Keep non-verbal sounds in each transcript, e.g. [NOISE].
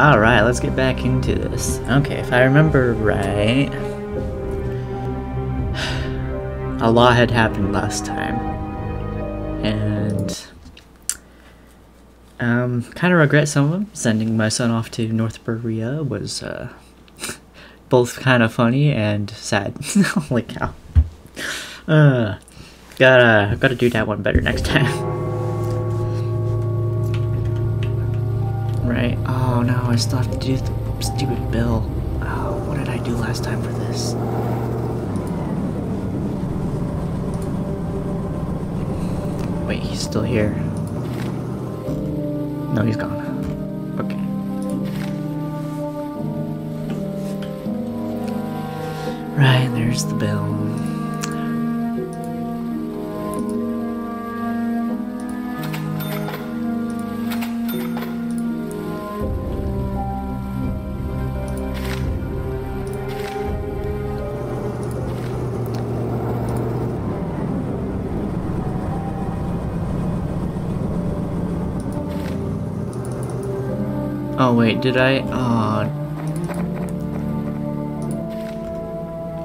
Alright, let's get back into this. Okay, if I remember right... A lot had happened last time. And... Um, kind of regret some of them. Sending my son off to North Korea was, uh... [LAUGHS] both kind of funny and sad. [LAUGHS] Holy cow. Uh, gotta, gotta do that one better next time. [LAUGHS] Right. Oh no, I still have to do the stupid bill. Oh, what did I do last time for this? Wait, he's still here. No, he's gone. Okay. Right, there's the bill. Oh wait, did I? Oh.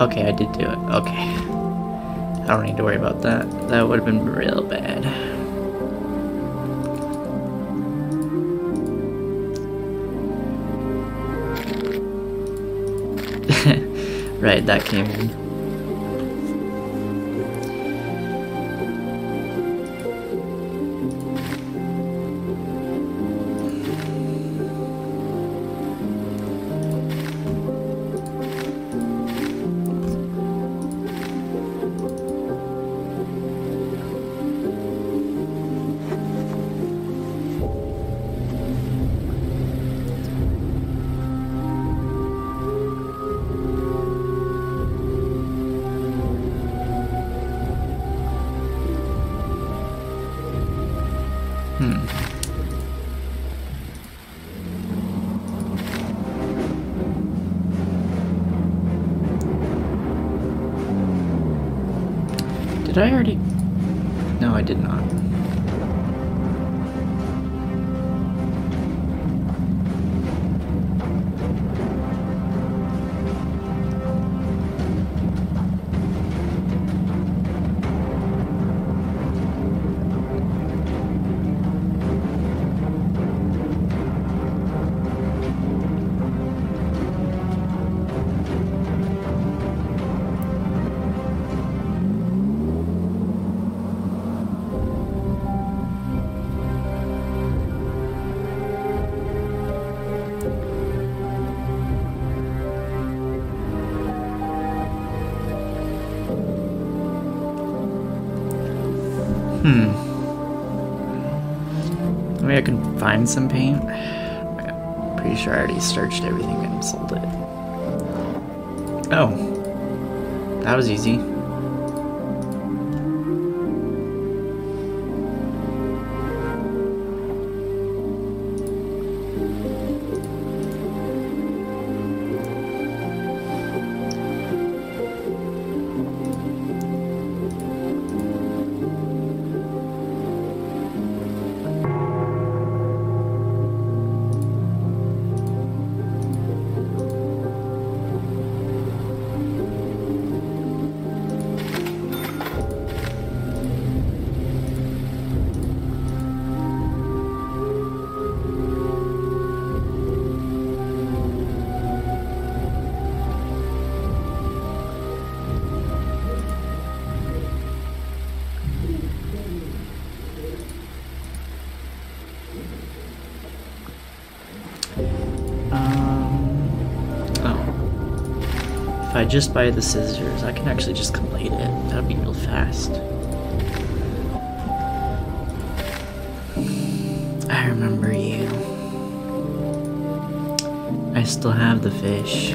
Okay, I did do it. Okay. I don't need to worry about that. That would have been real bad. [LAUGHS] right, that came in. I already? Find some paint. I'm pretty sure I already searched everything and sold it. Oh. That was easy. Just buy the scissors, I can actually just complete it. That'd be real fast. I remember you. I still have the fish.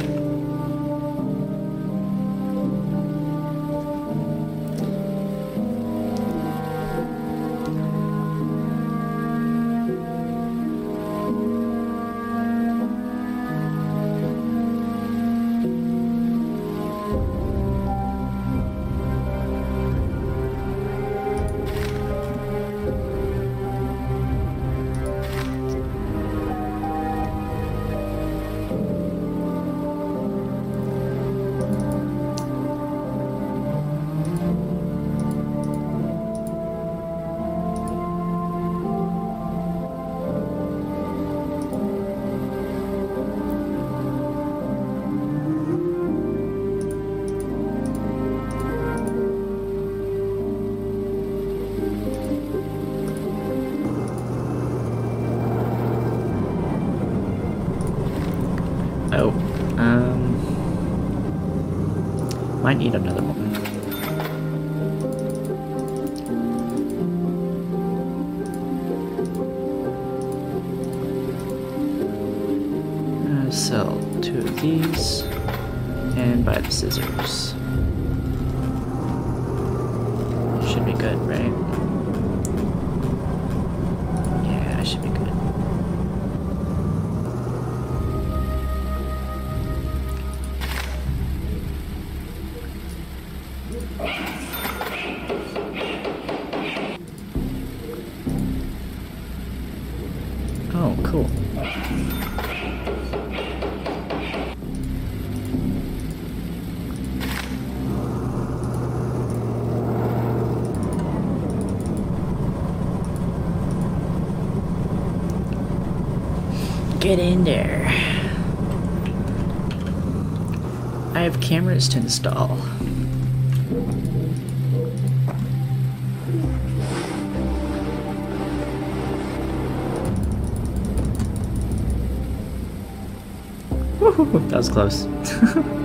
Get in there. I have cameras to install. Woohoo, that was close. [LAUGHS]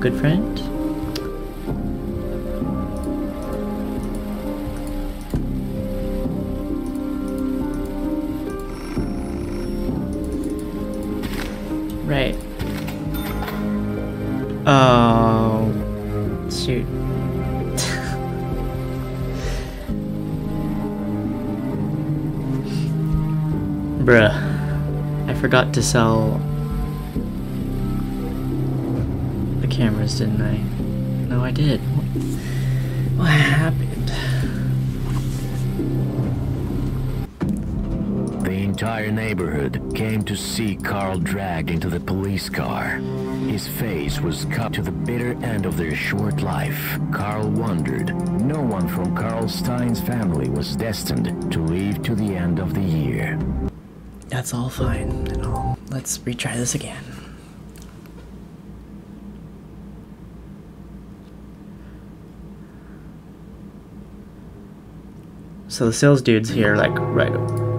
good friend. Right. Oh, shoot. [LAUGHS] Bruh. I forgot to sell cameras, didn't I? No, I did. What happened? The entire neighborhood came to see Carl dragged into the police car. His face was cut to the bitter end of their short life. Carl wondered. No one from Carl Stein's family was destined to live to the end of the year. That's all fine and all. Let's retry this again. So the sales dude's here, like, right.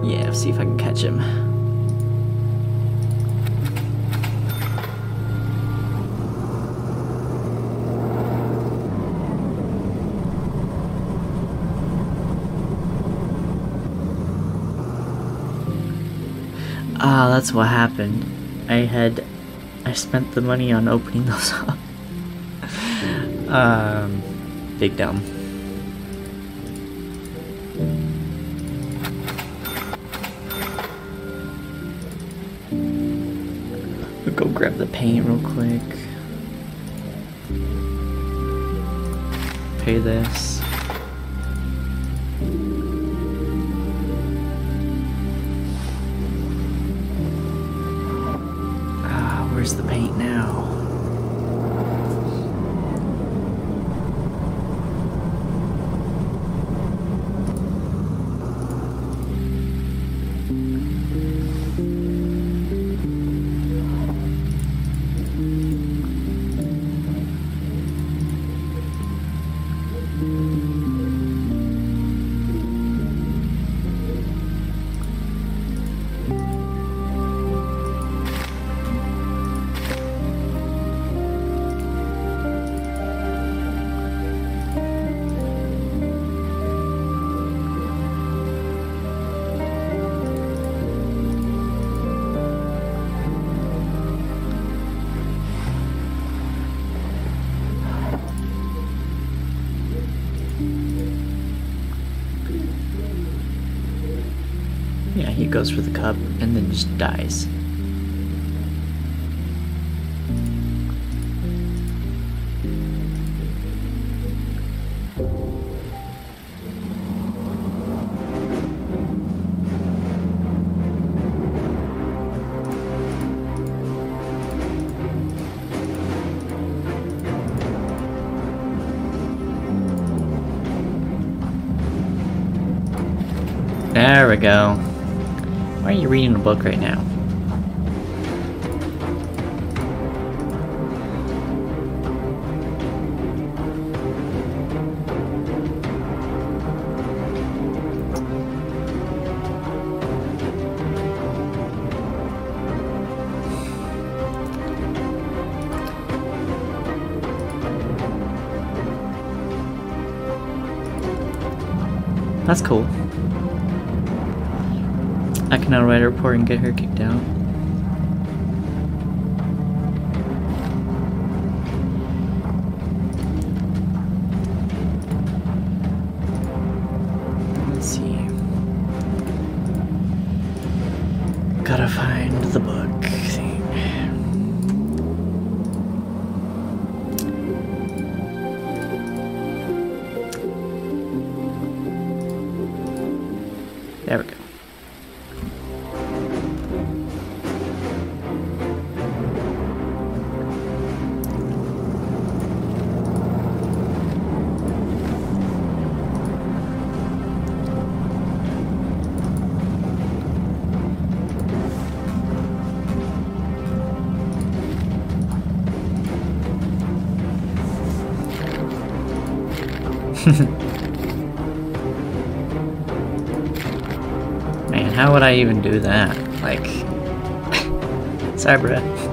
Yeah, see if I can catch him. Ah, that's what happened. I had. I spent the money on opening those up. [LAUGHS] um. Big dumb. Grab the paint real quick. Pay this. Goes for the cup and then just dies. There we go. Reading a book right now? That's cool. And get her kicked out. [LAUGHS] Man, how would I even do that? Like, [LAUGHS] sorry, bro.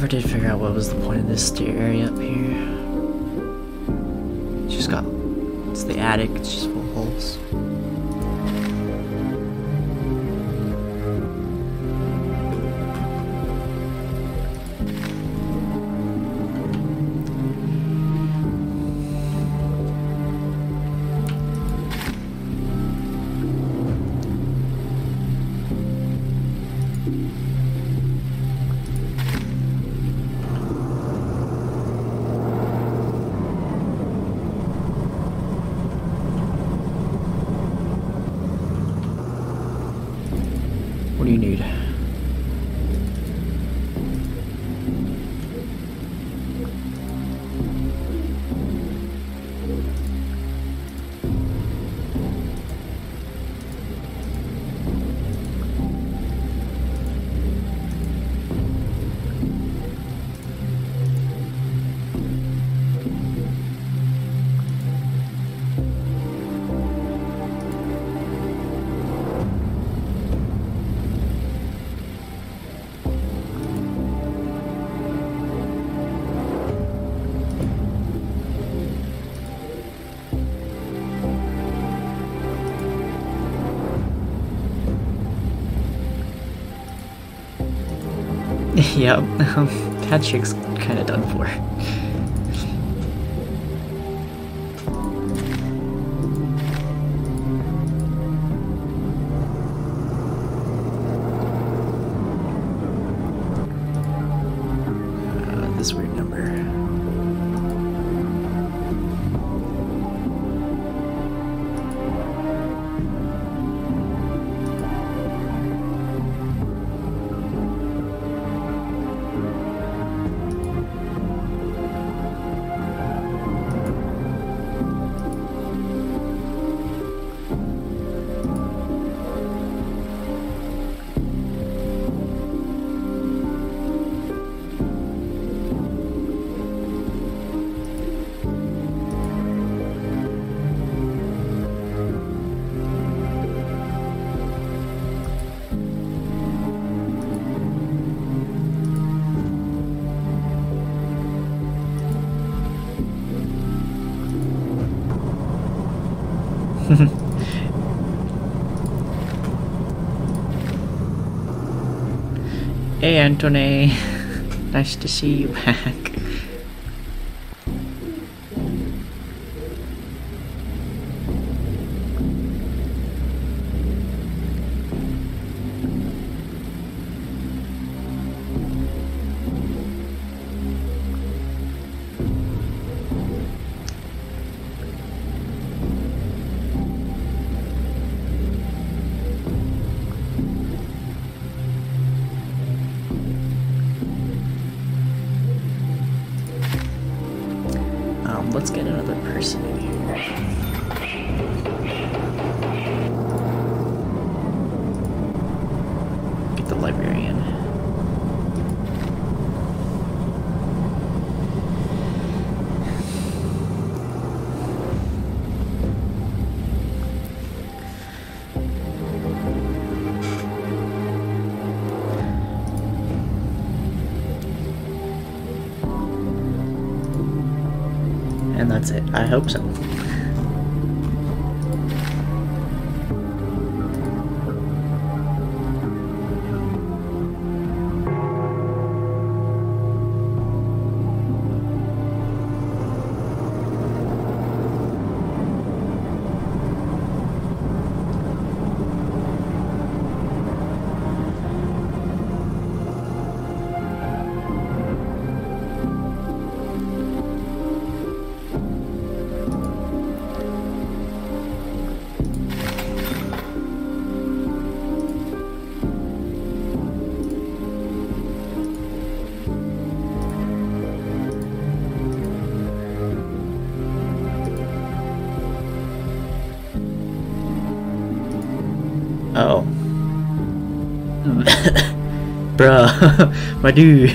Never did figure out what was the point of this stair area up here. It's just got. It's the attic, it's just full of holes. Yep, [LAUGHS] that chick's Hey Anthony, [LAUGHS] nice to see you. Hope so. Bruh, my dude.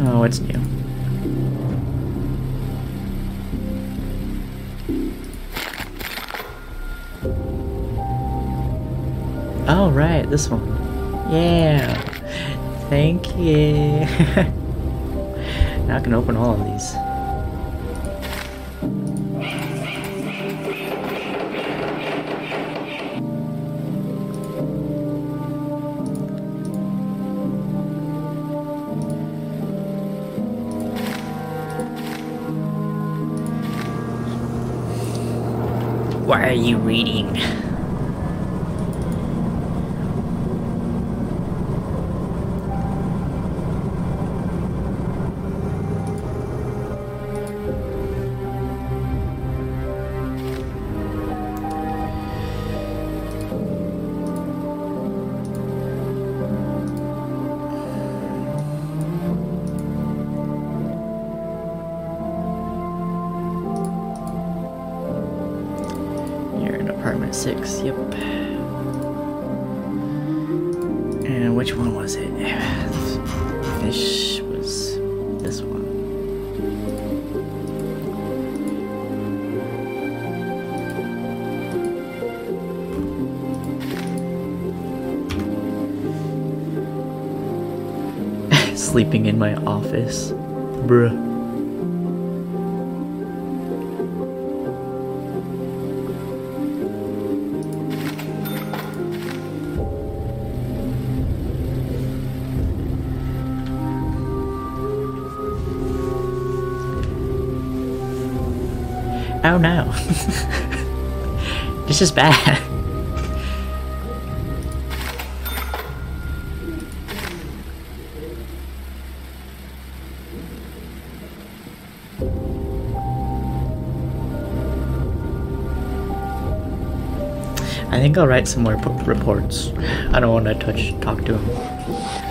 oh, it's new. Oh, right, this one. Yeah. Thank you. [LAUGHS] now I can open all of these. You reading? Six, yep. And which one was it? [SIGHS] Fish was this one. [LAUGHS] Sleeping in my office. Bruh. Oh no. [LAUGHS] this is bad. I think I'll write some more reports. I don't want to touch, talk to him.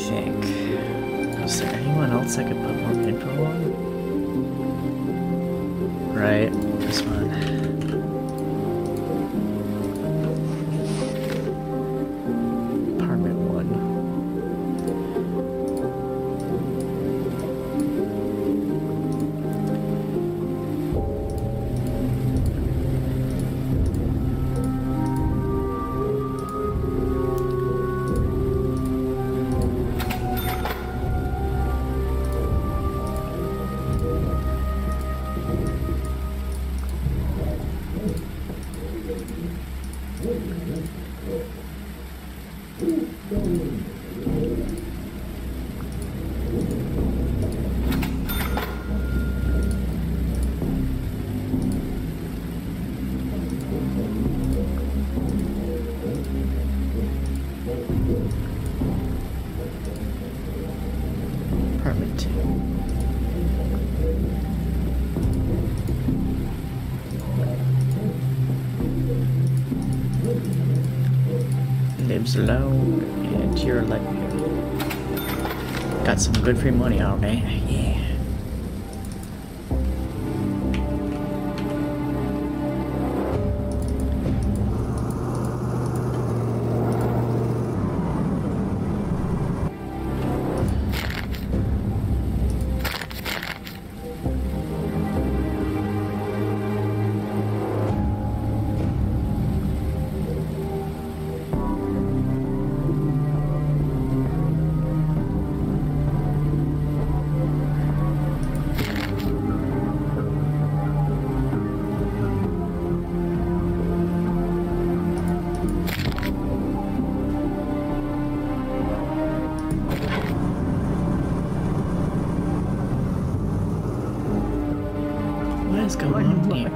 Think. Is there anyone else I could put more info on? Right, this one. Good free money out there. Going on here?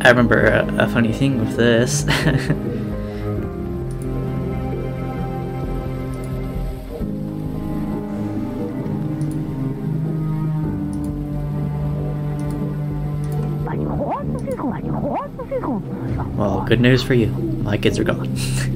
I remember a, a funny thing with this. [LAUGHS] good news for you. My kids are gone. [LAUGHS]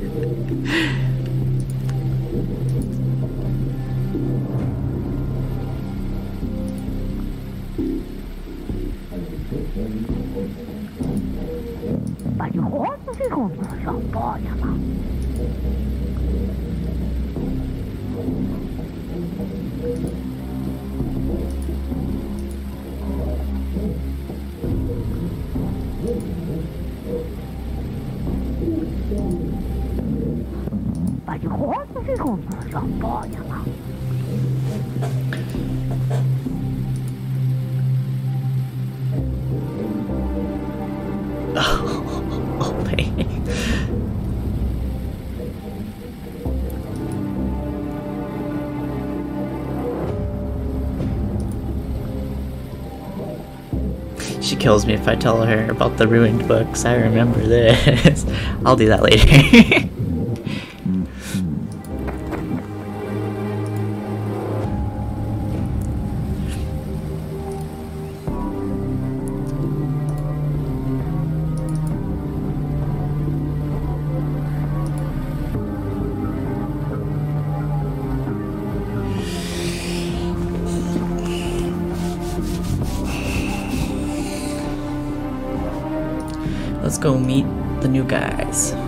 kills me if I tell her about the ruined books. I remember this. [LAUGHS] I'll do that later. [LAUGHS] go meet the new guys.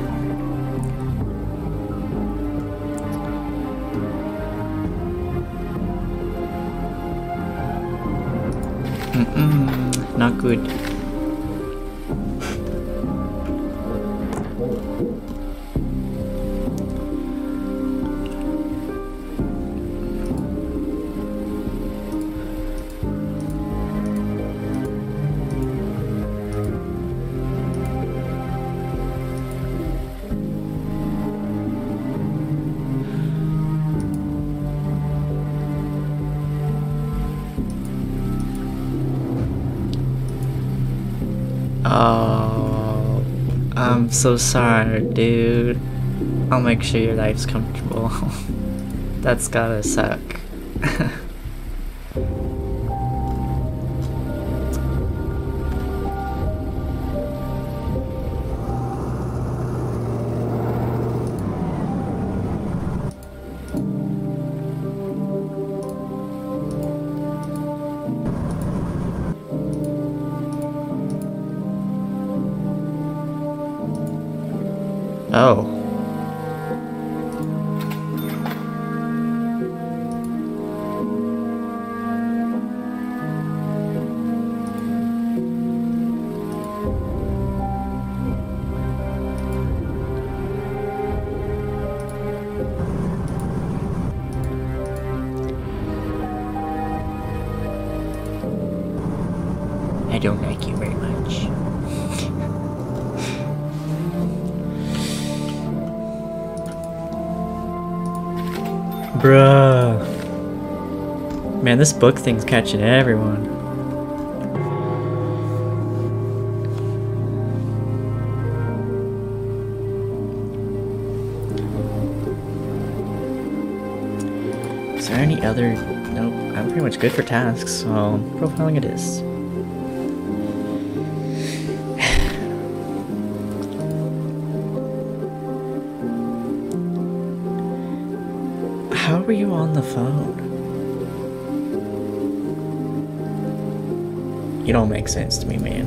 So sorry, dude. I'll make sure your life's comfortable. [LAUGHS] That's gotta suck. [LAUGHS] Bruh. Man, this book thing's catching everyone. Is there any other... Nope, I'm pretty much good for tasks, so profiling it is. Were you on the phone? You don't make sense to me, man.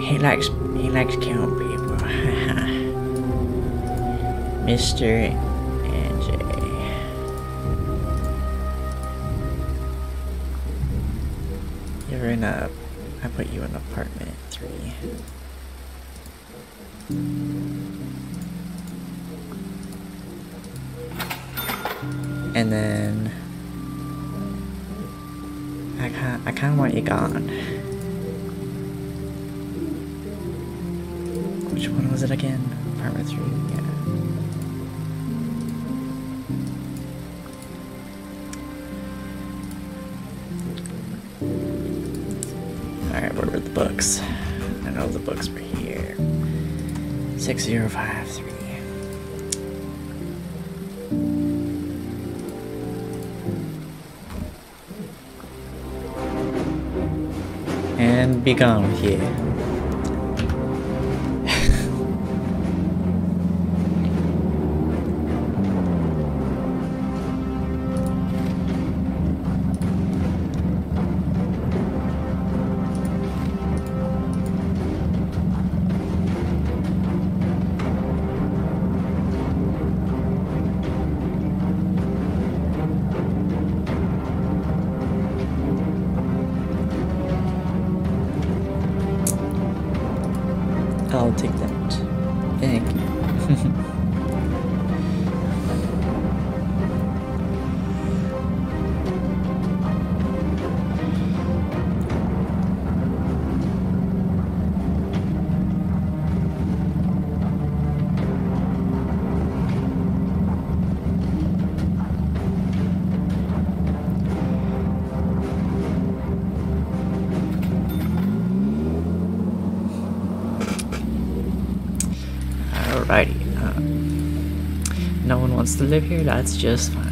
He likes he likes killing people. [LAUGHS] Mr. NJ. You're in a I put you in apartment three. Gone. Which one was it again? Apartment three. Yeah. All right, where were the books? I know the books were here. Six zero five three. Be to live here, that's just fine.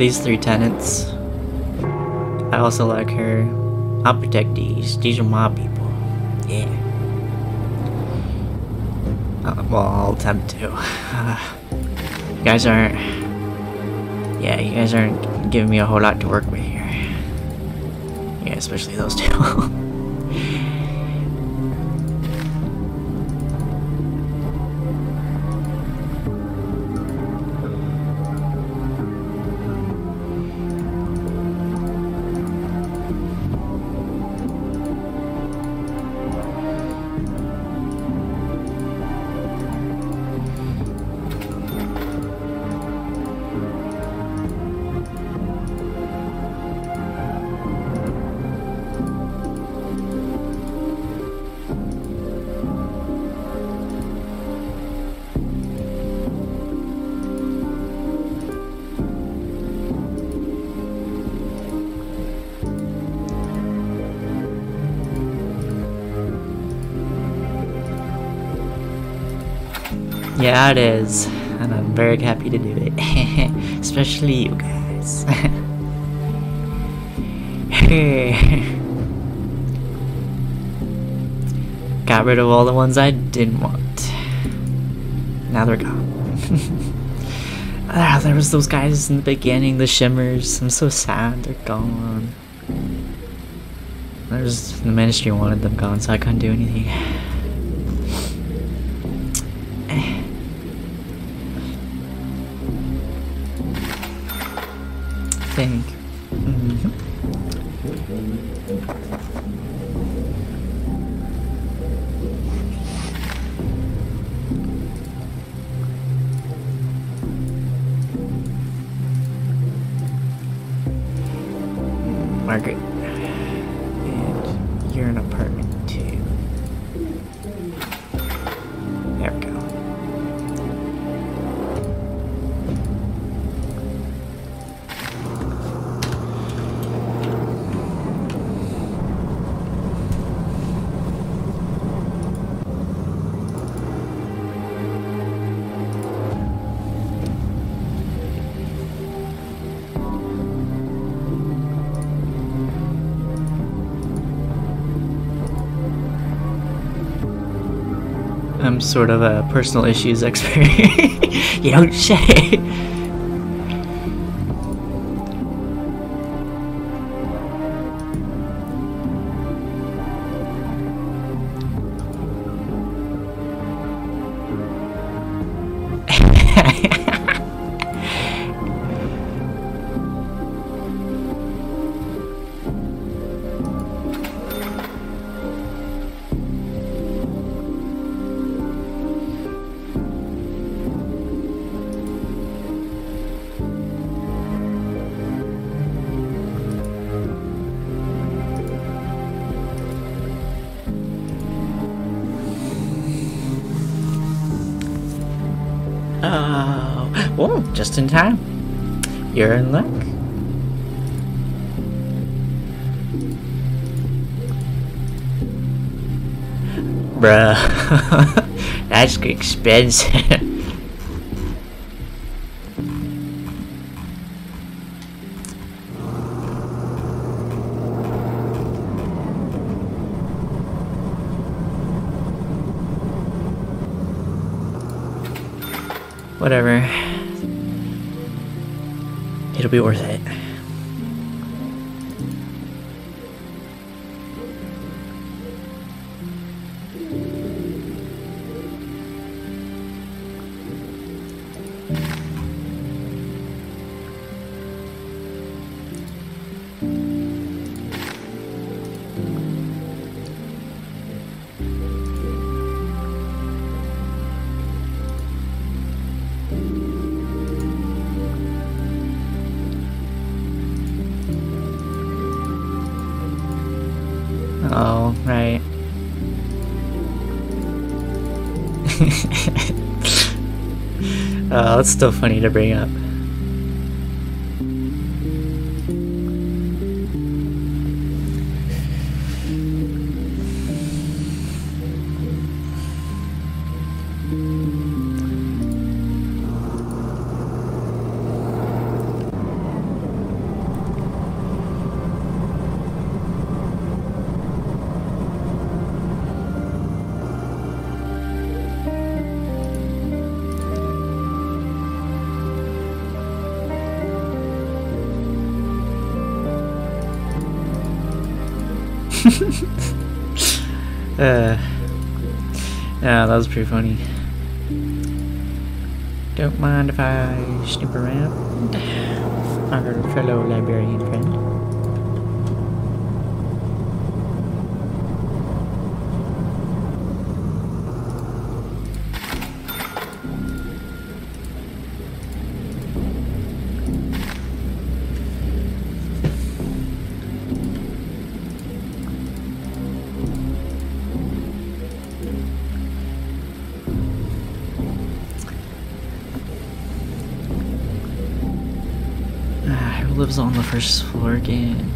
These three tenants. I also like her. I'll protect these. These are my people. Yeah. Uh, well, I'll attempt to. you guys aren't. Yeah, you guys aren't giving me a whole lot to work with here. Yeah, especially those two. [LAUGHS] Yeah, it is. And I'm very happy to do it. [LAUGHS] Especially you guys. [LAUGHS] Got rid of all the ones I didn't want. Now they're gone. [LAUGHS] ah, there was those guys in the beginning, the shimmers. I'm so sad they're gone. There's the ministry wanted them gone, so I couldn't do anything. Sort of a personal issues [LAUGHS] expert. you don't say. Just in time. You're in luck. Bruh, [LAUGHS] that's expensive. Whatever. Be worth it. Uh, that's still funny to bring up. Was pretty funny. Don't mind if I snoop around. Our fellow librarian friend. Lives on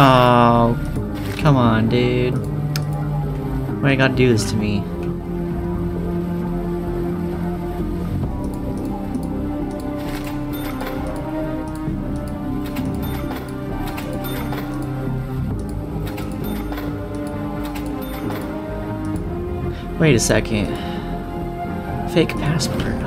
Oh, come on, dude. Why you gotta do this to me? Wait a second. Fake passport,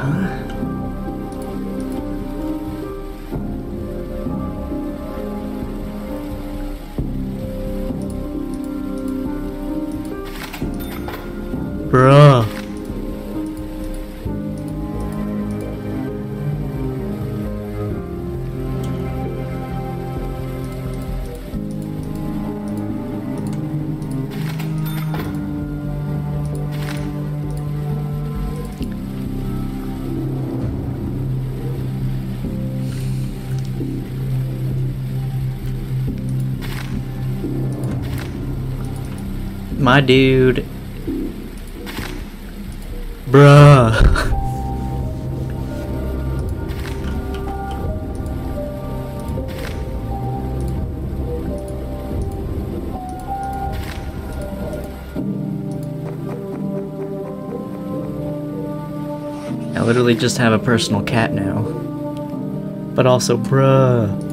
My dude Bruh. I literally just have a personal cat now. But also, bruh.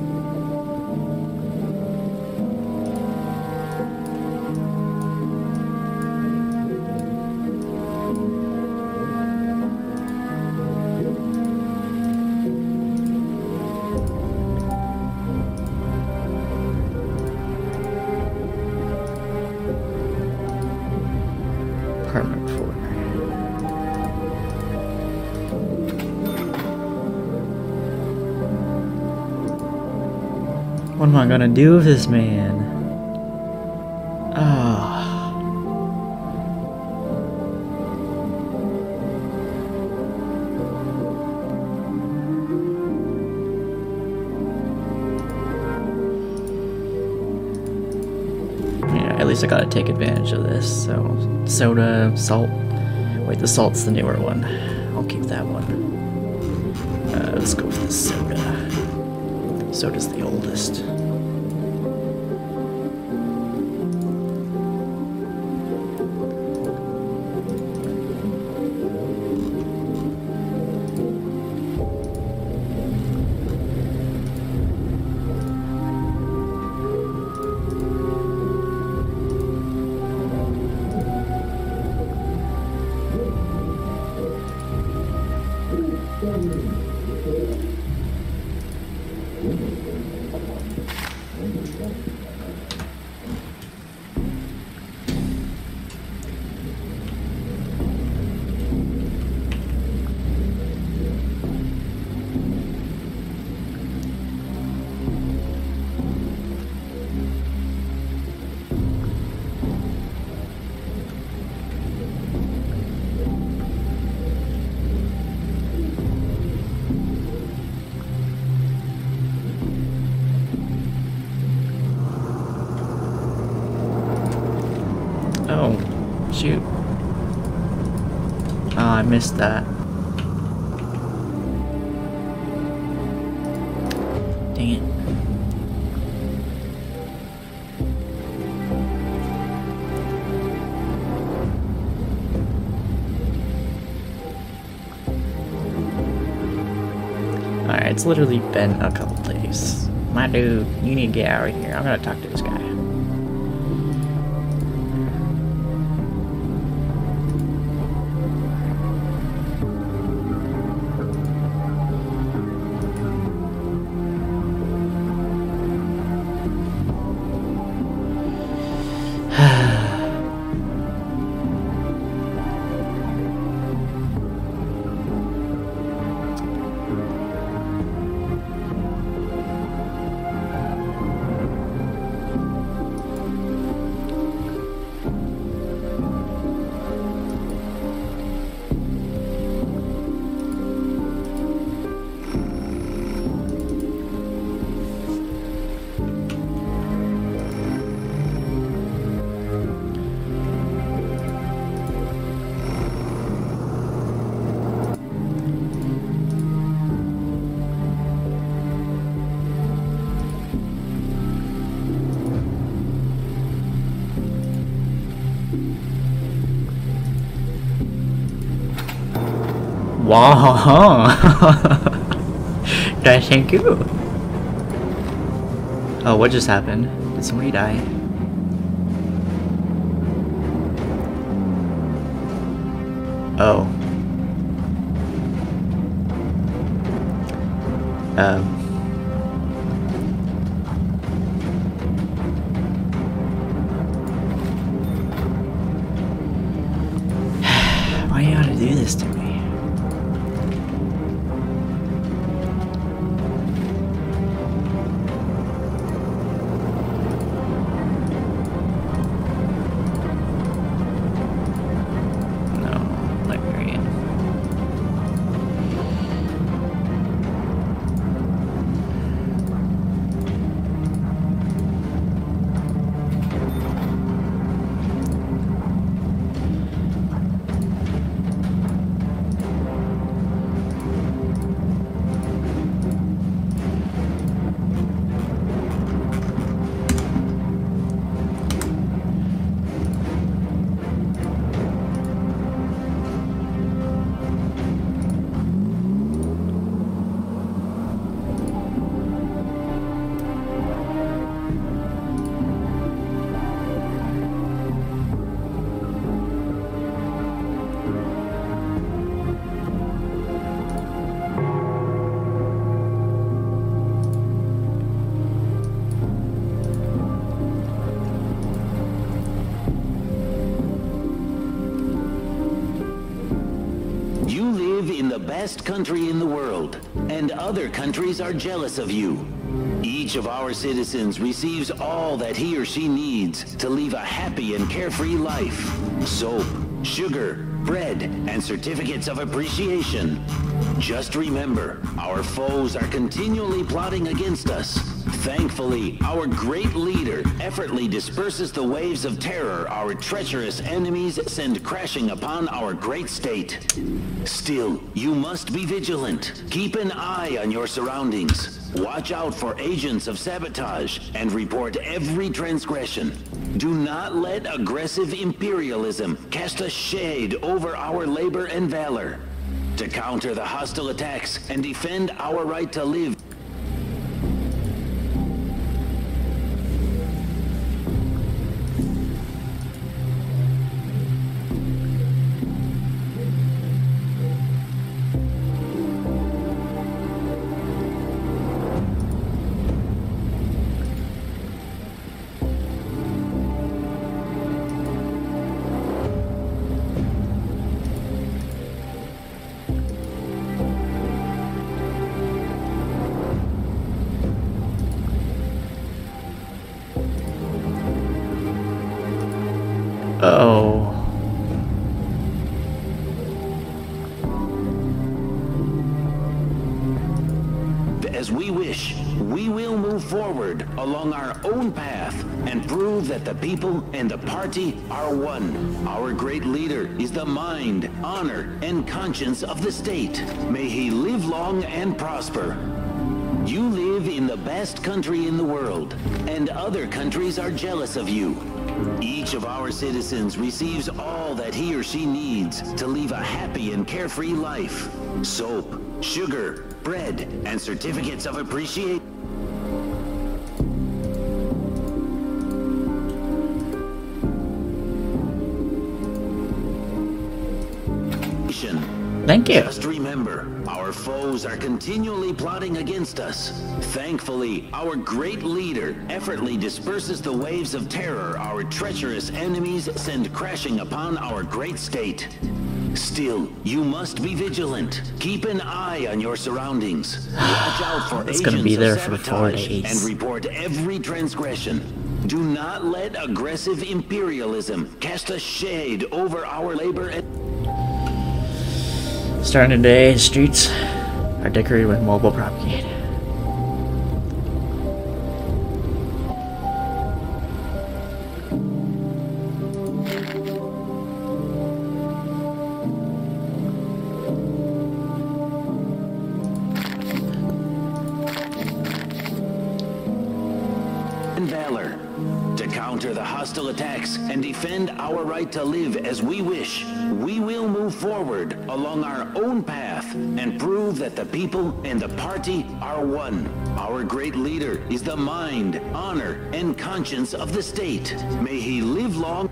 What am I gonna do with this man? Ah. Least I gotta take advantage of this. So, soda, salt. Wait, the salt's the newer one. I'll keep that one. Uh, let's go with the soda. Soda's the oldest. Missed that. Dang it. Alright, it's literally been a couple days. My dude, you need to get out of here. I'm gonna talk to this guy. Wow. [LAUGHS] Thank you. Oh, what just happened? Did somebody die? Oh. Um. Best country in the world, and other countries are jealous of you. Each of our citizens receives all that he or she needs to live a happy and carefree life. Soap, sugar, bread, and certificates of appreciation. Just remember, our foes are continually plotting against us. Thankfully, our great leader effortlessly disperses the waves of terror our treacherous enemies send crashing upon our great state. Still, you must be vigilant. Keep an eye on your surroundings. Watch out for agents of sabotage and report every transgression. Do not let aggressive imperialism cast a shade over our labor and valor. To counter the hostile attacks and defend our right to live along our own path and prove that the people and the party are one. Our great leader is the mind, honor, and conscience of the state. May he live long and prosper. You live in the best country in the world, and other countries are jealous of you. Each of our citizens receives all that he or she needs to live a happy and carefree life. Soap, sugar, bread, and certificates of appreciation. Thank you. Just remember, our foes are continually plotting against us. Thankfully, our great leader effortlessly disperses the waves of terror our treacherous enemies send crashing upon our great state. Still, you must be vigilant. Keep an eye on your surroundings. Watch out for It's gonna be there for four days. and report every transgression. Do not let aggressive imperialism cast a shade over our labor and Starting today, the streets are decorated with mobile propaganda. and valor to counter the hostile attacks and defend our right to live as we wish. We will move forward along our own path and prove that the people and the party are one. Our great leader is the mind, honor, and conscience of the state. May he live long.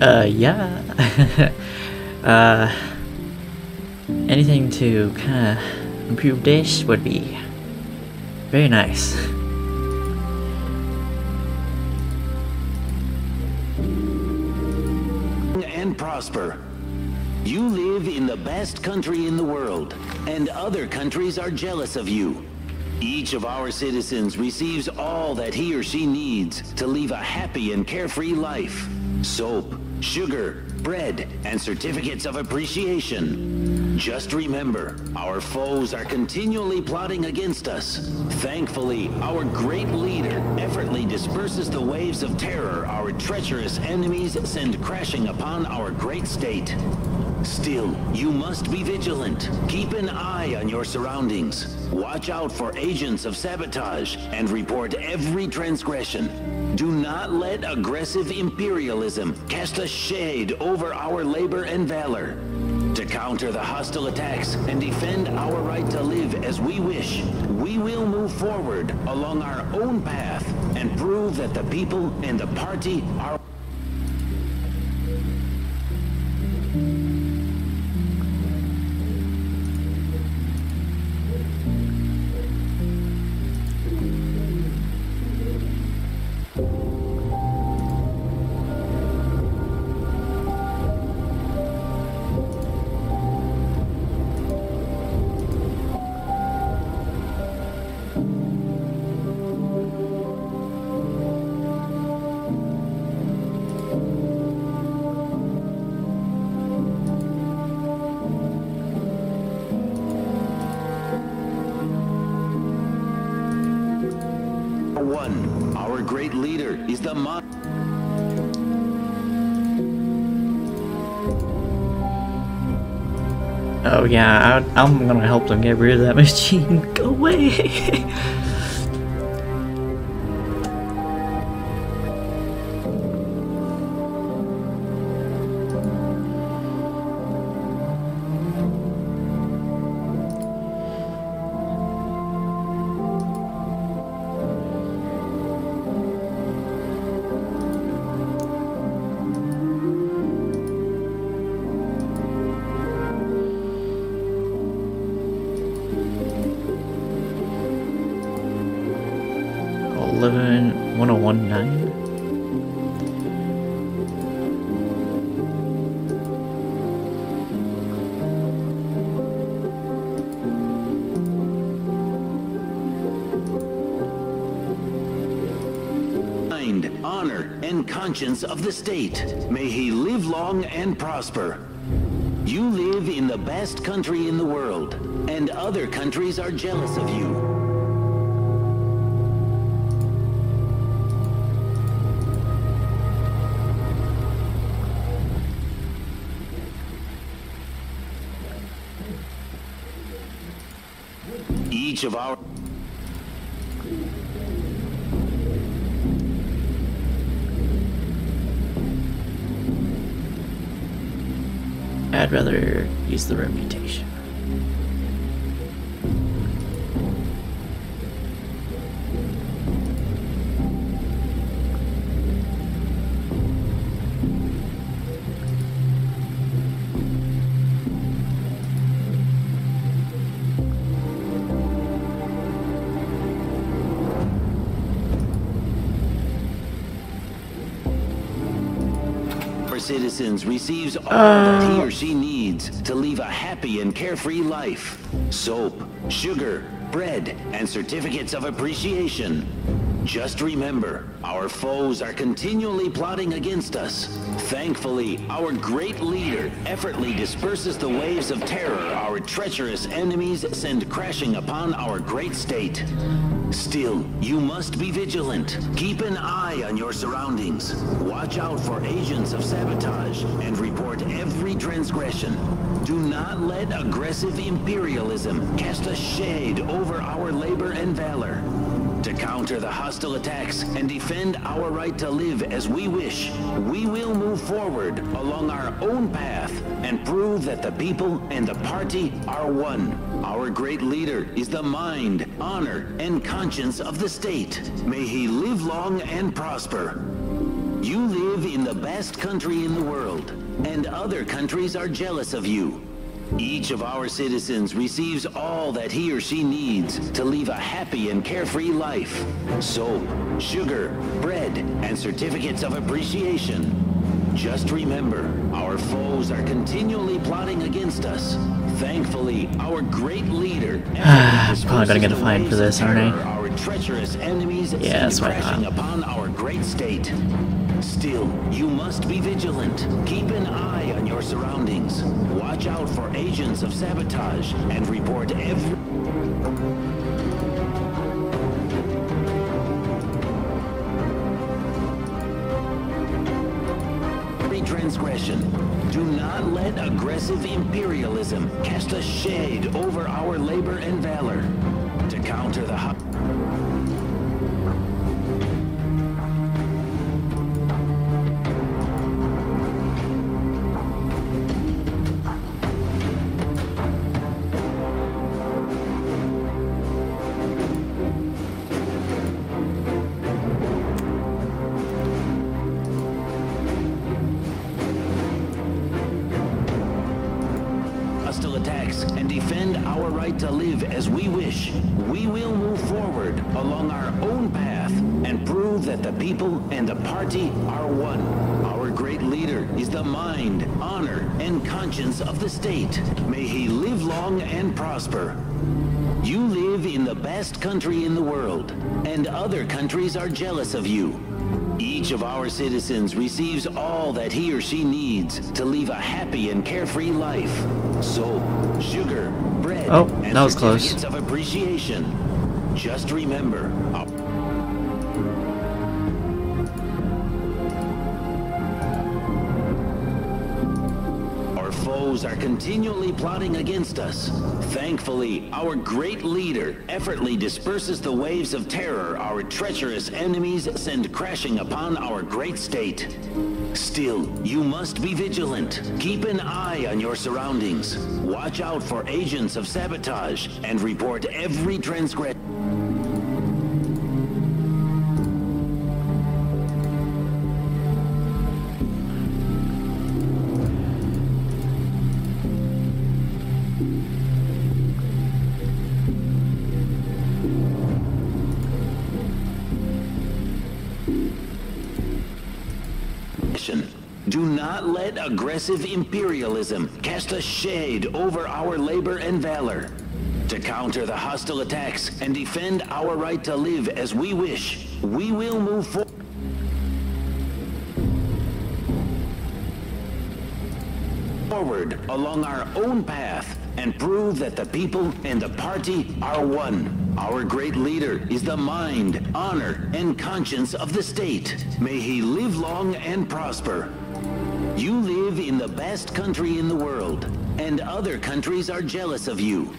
Uh, yeah. [LAUGHS] uh, anything to kind of improve this would be very nice. and prosper. You live in the best country in the world, and other countries are jealous of you. Each of our citizens receives all that he or she needs to live a happy and carefree life. Soap, sugar, bread, and certificates of appreciation. Just remember, our foes are continually plotting against us. Thankfully, our great leader effortlessly disperses the waves of terror our treacherous enemies send crashing upon our great state. Still, you must be vigilant. Keep an eye on your surroundings. Watch out for agents of sabotage and report every transgression. Do not let aggressive imperialism cast a shade over our labor and valor. To counter the hostile attacks and defend our right to live as we wish, we will move forward along our own path and prove that the people and the party are one. Our great leader is the mind. Oh yeah, I, I'm gonna help them get rid of that [LAUGHS] machine. Go away! [LAUGHS] of the state. May he live long and prosper. You live in the best country in the world, and other countries are jealous of you. Each of our I'd rather use the reputation. Our citizens receives all ah. that he or she needs to live a happy and carefree life. Soap, sugar, bread, and certificates of appreciation. Just remember, our foes are continually plotting against us. Thankfully, our great leader effortlessly disperses the waves of terror our treacherous enemies send crashing upon our great state. Still, you must be vigilant. Keep an eye on your surroundings. Watch out for agents of sabotage and report every transgression. Do not let aggressive imperialism cast a shade over our labor and valor. To counter the hostile attacks and defend our right to live as we wish, we will move forward along our own path and prove that the people and the party are one. Our great leader is the mind, honor, and conscience of the state. May he live long and prosper. You live in the best country in the world, and other countries are jealous of you. Each of our citizens receives all that he or she needs to live a happy and carefree life. Soap, sugar, bread, and certificates of appreciation. Just remember, our foes are continually plotting against us. Thankfully, our great leader... [SIGHS] Probably gonna get a fine for this, aren't I? Our treacherous enemies Yeah, that's what I thought. upon our great state. Still, you must be vigilant. Keep an eye on your surroundings. Watch out for agents of sabotage and report every... transgression. Do not let aggressive imperialism cast a shade over our labor and valor. To counter to live as we wish, we will move forward along our own path and prove that the people and the party are one. Our great leader is the mind, honor, and conscience of the state. May he live long and prosper. You live in the best country in the world, and other countries are jealous of you. Each of our citizens receives all that he or she needs to live a happy and carefree life. So, sugar, Oh, that was close. Just remember. Oh. Our foes are continually plotting against us. Thankfully, our great leader effortlessly disperses the waves of terror our treacherous enemies send crashing upon our great state. Still, you must be vigilant. Keep an eye on your surroundings. Watch out for agents of sabotage and report every transgression. Aggressive imperialism cast a shade over our labor and valor. To counter the hostile attacks and defend our right to live as we wish, we will move forward. forward along our own path and prove that the people and the party are one. Our great leader is the mind, honor, and conscience of the state. May he live long and prosper. You live in the best country in the world, and other countries are jealous of you.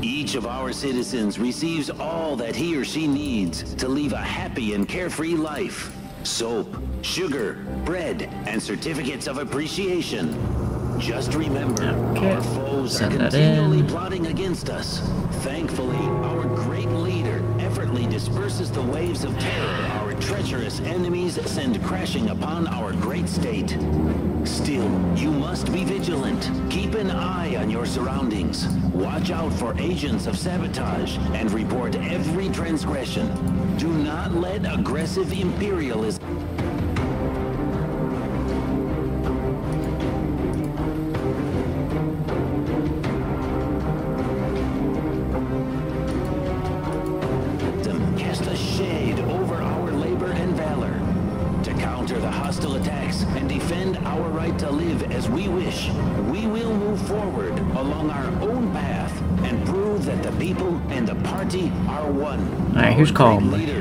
Each of our citizens receives all that he or she needs to live a happy and carefree life. Soap, sugar, bread, and certificates of appreciation. Just remember, Okay. our foes Send are continually plotting against us. Thankfully, our great leader effortlessly disperses the waves of terror treacherous enemies send crashing upon our great state. Still, you must be vigilant. Keep an eye on your surroundings. Watch out for agents of sabotage and report every transgression. Do not let aggressive imperialism party are one. All right, who's calling? Leader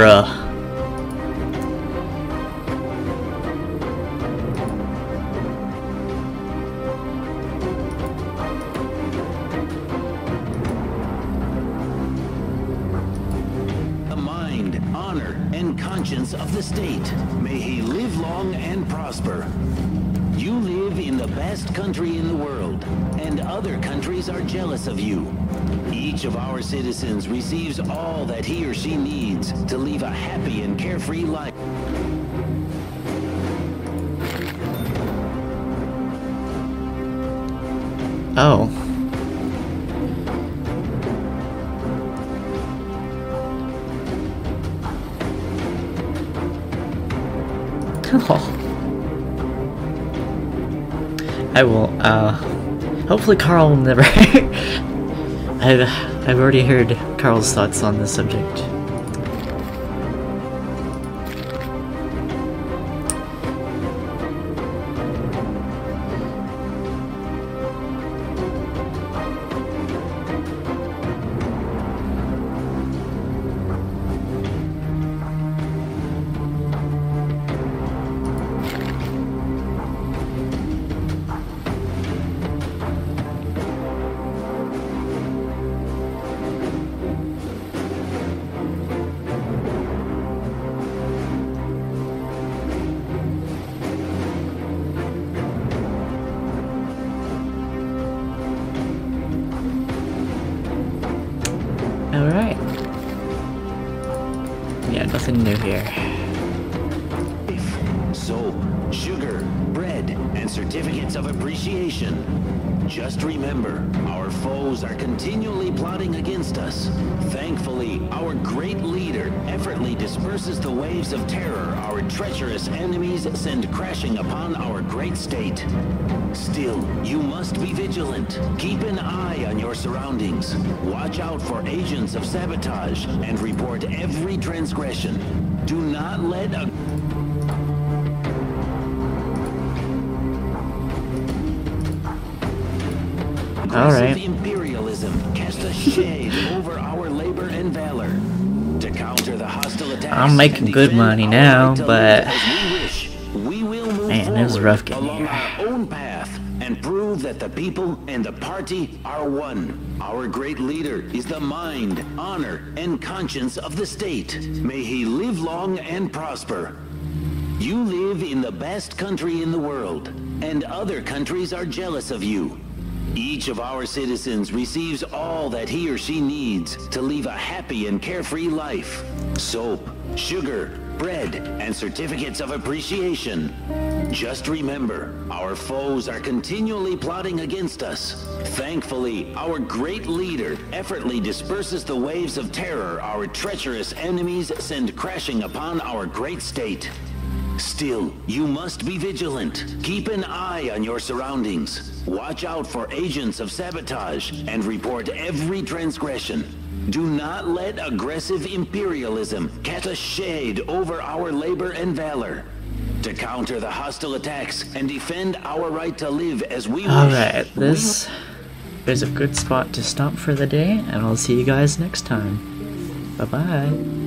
Bruh. the mind, honor, and conscience of the state. May he live long and prosper. You live in the best country in the world, and other countries are jealous of you. Each of our citizens receives all that he or she needs to live a happy and carefree life. Oh. Oh. [LAUGHS] I will, uh, hopefully Carl will never, [LAUGHS] [LAUGHS] I've, I've already heard Carl's thoughts on this subject. Yeah, nothing new here. Soap, sugar, bread, and certificates of appreciation. Just remember, our foes are continually plotting against us. Thankfully, our great leader effortlessly disperses the waves of terror our treacherous enemies send crashing upon our great state. Still, you must be vigilant. Keep an eye on your surroundings. Watch out for agents of sabotage and report every transgression. Do not let a Alright. imperialism cast a shade [LAUGHS] over our labor and valor. To counter the hostile attacks I'm making good money now, but- we wish, we will move Man, it was rough getting along here. our own path and prove that the people and the party are one. Our great leader is the mind, honor, and conscience of the state. May he live long and prosper. You live in the best country in the world, and other countries are jealous of you. Each of our citizens receives all that he or she needs to live a happy and carefree life. Soap, sugar, bread, and certificates of appreciation. Just remember, our foes are continually plotting against us. Thankfully, our great leader effortlessly disperses the waves of terror our treacherous enemies send crashing upon our great state. Still, you must be vigilant. Keep an eye on your surroundings. Watch out for agents of sabotage and report every transgression. Do not let aggressive imperialism cast a shade over our labor and valor. To counter the hostile attacks and defend our right to live as we wish. Alright, this is a good spot to stop for the day, and I'll see you guys next time. Bye bye.